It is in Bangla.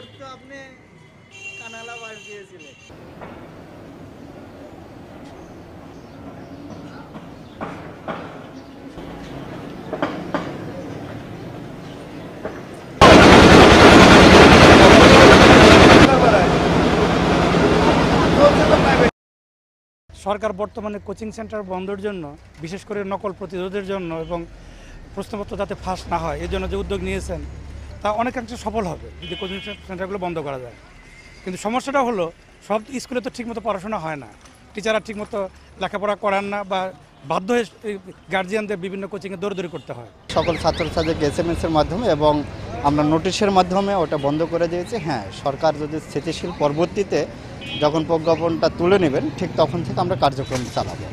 আপনি কানালা বাস দিয়েছিলেন। সরকার বর্তমানে কোচিং সেন্টার বন্ধের জন্য, বিশেষ করে নকল প্রতিরোধের জন্য এবং প্রশ্নপত্র যাতে ফাঁস না হয়, এর জন্য যে উদ্যোগ নিয়েছেন তা অনেকাংশে সফল হবে যদি কোচিং সেন্টারগুলো বন্ধ করা যায়। কিন্তু সমস্যাটা হলো, সব স্কুলে তো ঠিকমতো পড়াশোনা হয় না। টিচাররা ঠিকমতো লেখাপড়া করান না বা বাধ্য হয়ে গার্জিয়ানদের বিভিন্ন কোচিংয়ে দৌড়দৌড়ি করতে হয়। সকল ছাত্রছাত্রীকে এস এম এর মাধ্যমে এবং আমরা নোটিশের মাধ্যমে ওটা বন্ধ করে দিয়েছি? হ্যাঁ সরকার যদি স্থিতিশীল পরবর্তীতে যখন প্রজ্ঞাপনটা তুলে নেবেন, ঠিক তখন থেকে আমরা কার্যক্রম চালাবো।